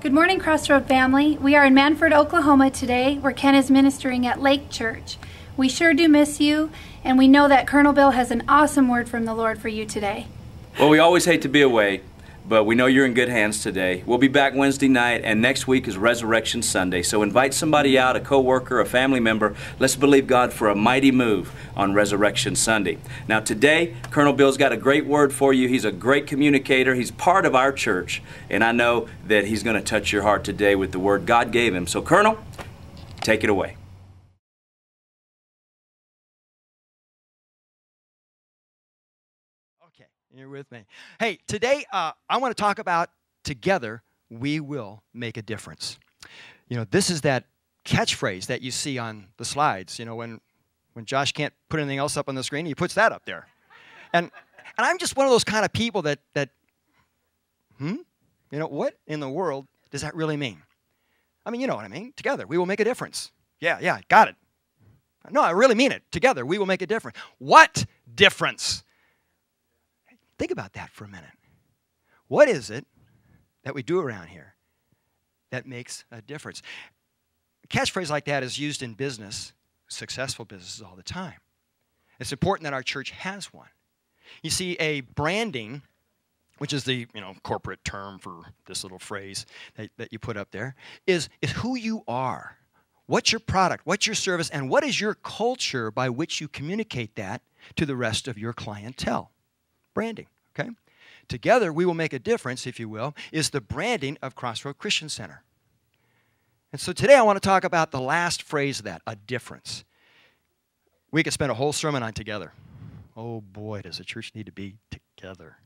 Good morning, Crossroad family. We are in Mannford, Oklahoma today, where Ken is ministering at Lake Church. We sure do miss you, and we know that Colonel Bill has an awesome word from the Lord for you today. Well, we always hate to be away, but we know you're in good hands today. We'll be back Wednesday night, and next week is Resurrection Sunday. So invite somebody out, a coworker, a family member. Let's believe God for a mighty move on Resurrection Sunday. Now, today, Colonel Bill's got a great word for you. He's a great communicator. He's part of our church, and I know that he's going to touch your heart today with the word God gave him. So, Colonel, take it away. You're with me. Hey, today uh, I want to talk about together we will make a difference. You know, this is that catchphrase that you see on the slides. You know, when when Josh can't put anything else up on the screen, he puts that up there. And and I'm just one of those kind of people that that hmm? You know, what in the world does that really mean? I mean, you know what I mean. Together, we will make a difference. Yeah, yeah, got it. No, I really mean it. Together, we will make a difference. What difference? Think about that for a minute. What is it that we do around here that makes a difference? A catchphrase like that is used in business, successful businesses all the time. It's important that our church has one. You see, a branding, which is the you know corporate term for this little phrase that, that you put up there, is, is who you are. What's your product? What's your service? And what is your culture by which you communicate that to the rest of your clientele? Branding, okay? Together, we will make a difference, if you will, is the branding of Crossroad Christian Center. And so today I want to talk about the last phrase of that, a difference. We could spend a whole sermon on together. Oh boy, does the church need to be together,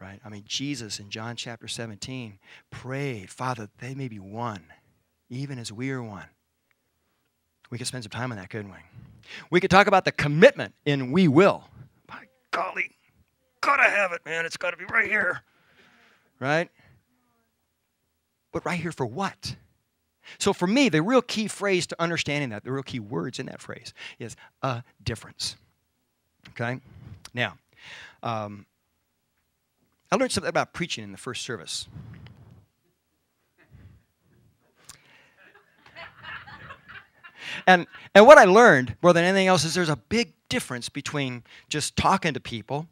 right? I mean, Jesus in John chapter 17 prayed, Father, they may be one, even as we are one. We could spend some time on that, couldn't we? We could talk about the commitment in we will. By golly, gotta have it, man. It's gotta be right here. Right? But right here for what? So for me, the real key phrase to understanding that, the real key words in that phrase is a difference. Okay? Now, um, I learned something about preaching in the first service. And, and what I learned more than anything else is there's a big difference between just talking to people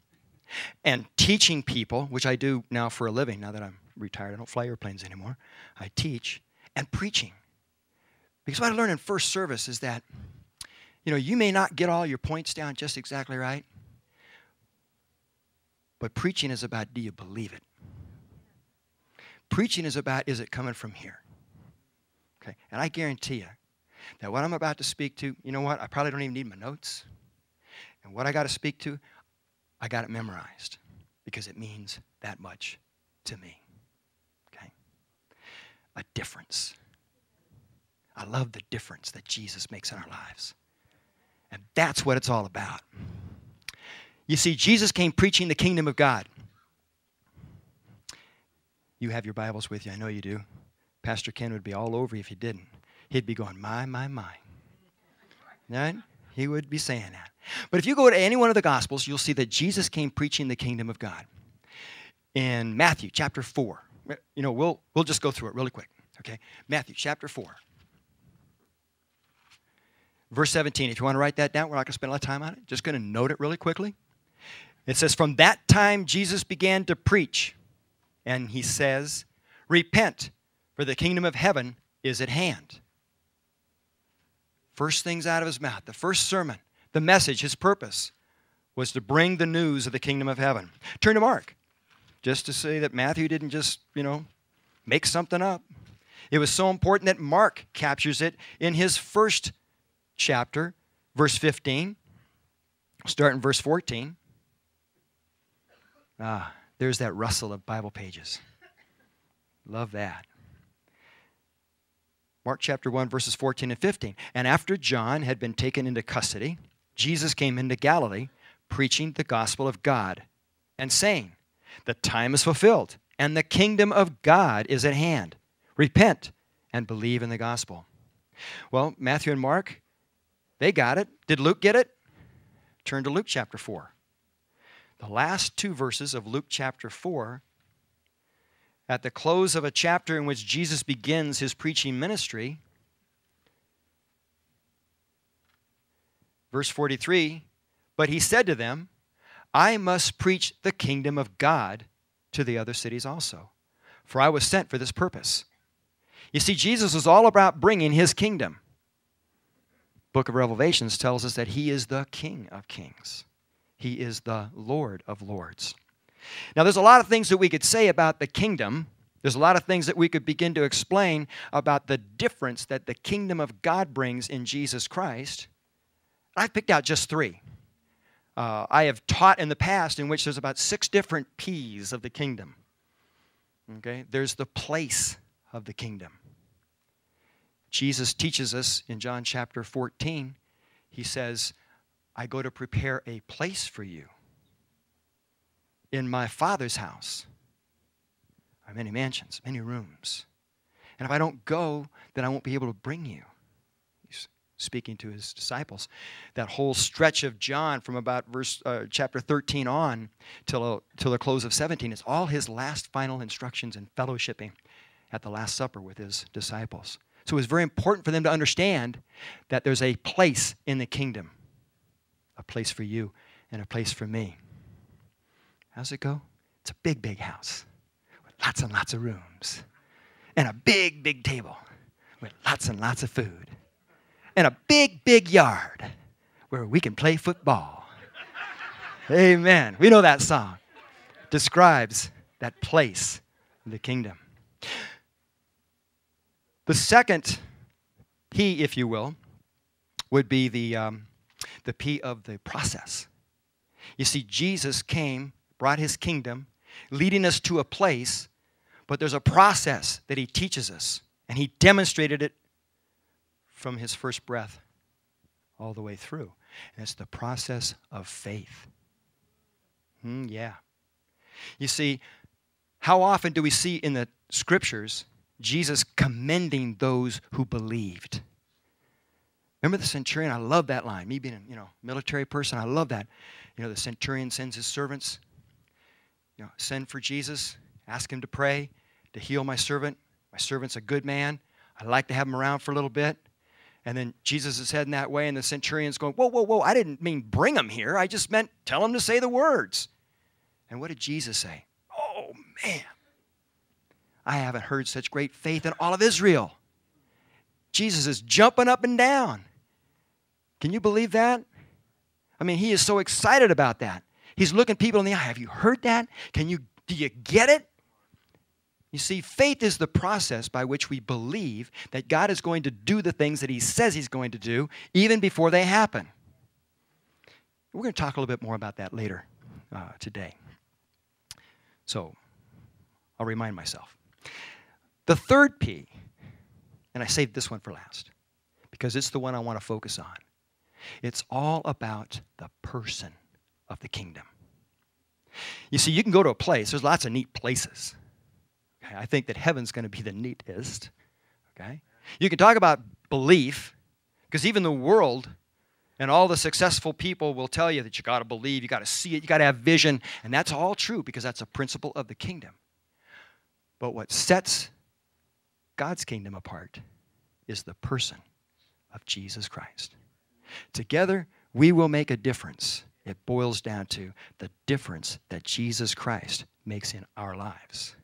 and teaching people, which I do now for a living, now that I'm retired. I don't fly airplanes anymore. I teach, and preaching. Because what I learned in first service is that, you know, you may not get all your points down just exactly right, but preaching is about do you believe it? Preaching is about is it coming from here? Okay, and I guarantee you that what I'm about to speak to, you know what? I probably don't even need my notes. And what I got to speak to, I got it memorized because it means that much to me. Okay? A difference. I love the difference that Jesus makes in our lives. And that's what it's all about. You see, Jesus came preaching the kingdom of God. You have your Bibles with you, I know you do. Pastor Ken would be all over you if he didn't. He'd be going, my, my, my. Right? He would be saying that. But if you go to any one of the Gospels, you'll see that Jesus came preaching the kingdom of God. In Matthew chapter 4, you know, we'll, we'll just go through it really quick. Okay? Matthew chapter 4. Verse 17. If you want to write that down, we're not going to spend a lot of time on it. Just going to note it really quickly. It says, From that time Jesus began to preach, and he says, Repent, for the kingdom of heaven is at hand. First things out of his mouth, the first sermon, the message, his purpose was to bring the news of the kingdom of heaven. Turn to Mark, just to say that Matthew didn't just, you know, make something up. It was so important that Mark captures it in his first chapter, verse 15. Start in verse 14. Ah, there's that rustle of Bible pages. Love that. Mark chapter 1, verses 14 and 15. And after John had been taken into custody, Jesus came into Galilee preaching the gospel of God and saying, The time is fulfilled and the kingdom of God is at hand. Repent and believe in the gospel. Well, Matthew and Mark, they got it. Did Luke get it? Turn to Luke chapter 4. The last two verses of Luke chapter 4 at the close of a chapter in which Jesus begins his preaching ministry, verse 43 But he said to them, I must preach the kingdom of God to the other cities also, for I was sent for this purpose. You see, Jesus was all about bringing his kingdom. Book of Revelations tells us that he is the King of kings. He is the Lord of lords. Now, there's a lot of things that we could say about the kingdom. There's a lot of things that we could begin to explain about the difference that the kingdom of God brings in Jesus Christ. I've picked out just three. Uh, I have taught in the past in which there's about six different P's of the kingdom. Okay, there's the place of the kingdom. Jesus teaches us in John chapter 14, he says, I go to prepare a place for you. In my Father's house are many mansions, many rooms. And if I don't go, then I won't be able to bring you. Speaking to his disciples. That whole stretch of John from about verse uh, chapter 13 on till, till the close of 17 is all his last final instructions in fellowshipping at the Last Supper with his disciples. So it was very important for them to understand that there's a place in the kingdom a place for you and a place for me. How's it go? It's a big, big house with lots and lots of rooms, and a big, big table with lots and lots of food, and a big, big yard where we can play football. Amen. We know that song. Describes that place in the kingdom. The second P, if you will, would be the, um, the P of the process. You see, Jesus came, brought his kingdom, leading us to a place, but there's a process that he teaches us, and he demonstrated it from his first breath all the way through. And it's the process of faith. Mm, yeah. You see, how often do we see in the scriptures Jesus commending those who believed. Remember the centurion? I love that line. Me being a you know, military person, I love that. You know, the centurion sends his servants, you know, send for Jesus, ask him to pray, to heal my servant. My servant's a good man. I'd like to have him around for a little bit. And then Jesus is heading that way, and the centurion's going, Whoa, whoa, whoa, I didn't mean bring him here. I just meant tell him to say the words. And what did Jesus say? Oh, man. I haven't heard such great faith in all of Israel. Jesus is jumping up and down. Can you believe that? I mean, he is so excited about that. He's looking people in the eye. Have you heard that? Can you do you get it? You see, faith is the process by which we believe that God is going to do the things that he says he's going to do even before they happen. We're going to talk a little bit more about that later uh, today. So, I'll remind myself. The third P, and I saved this one for last because it's the one I want to focus on. It's all about the person of the kingdom. You see, you can go to a place, there's lots of neat places. I think that heaven's going to be the neatest. Okay? You can talk about belief, because even the world and all the successful people will tell you that you got to believe, you got to see it, you got to have vision, and that's all true because that's a principle of the kingdom. But what sets God's kingdom apart is the person of Jesus Christ. Together, we will make a difference. It boils down to the difference that Jesus Christ makes in our lives.